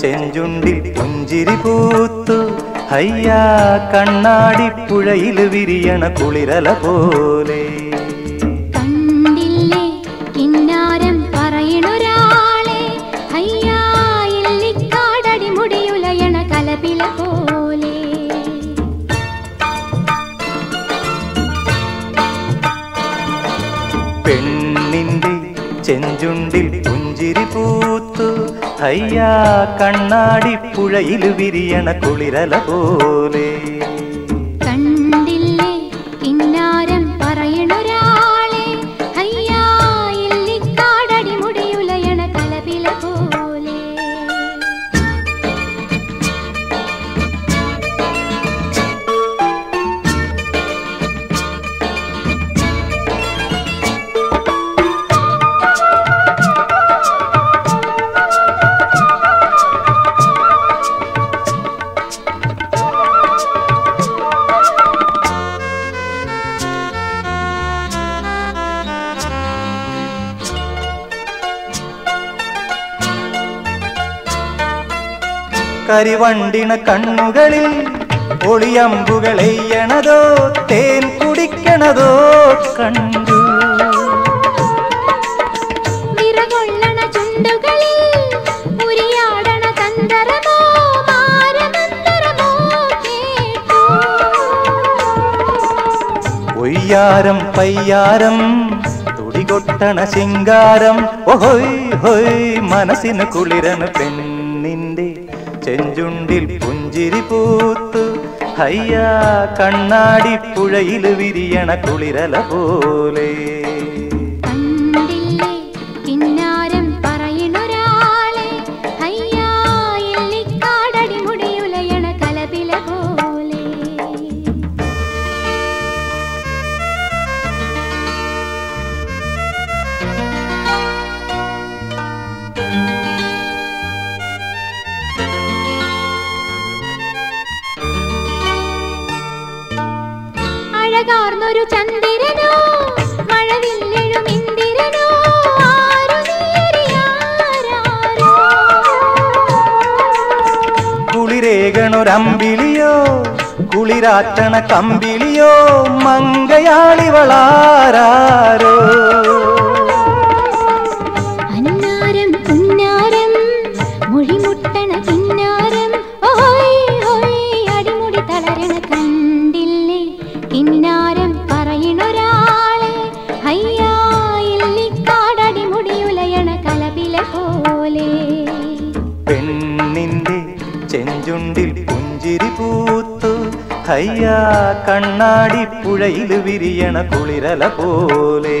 ചെഞ്ചുണ്ടിൽ പുഞ്ചിരി പൂത്തു. ഹയ്യാ കണ്ണാടി പുഴയിൽ വിരിയണ കുളിരല പോലെ. കണ്ടില്ലേ കിന്നാരം പറയണൊരാളെ. അയ്യാ ഇല്ലിക്കാടടി മുടിയുലയണ കലപില പോലെ. പെണ്ണിന്റെ ചെഞ്ചുണ്ടിൽ പുഞ്ചിരി പൂത്തു. ഹയ്യാ കണ്ണാടി പുഴയിൽ വിരിയണ കുളിരല പോലെ കരിവണ്ടിണ കണ്ണുകളിൽ ഒളിയമ്പുകൾ എയ്യണതോ തേൻ കുടിക്കണതോ കണ്ടു. ഒയ്യാരം പയ്യാരം തുടികൊട്ടണ ശിങ്കാരം ഓഹോയ് ഹോയ് മനസ്സിന് കുളിരന് പെണ്ണിന്റെ ചെഞ്ചുണ്ടിൽ പുഞ്ചിരി പൂത്തു ഹയ്യാ കണ്ണാടി പുഴയിൽ വിരിയണ കുളിരല പോലെ. അഴകാർന്നൊരു ചന്ദ്രനോ മഴവില്ലെഴും ഇന്ദിരനോ കുളിരേകണൊരമ്പിളിയോ കുളിരാറ്റണ കമ്പിളിയോ മങ്കയാളിവളാരോ ഹയ്യാ കണ്ണാടി പുഴയിൽ വിരിയണ കുളിരല പോലെ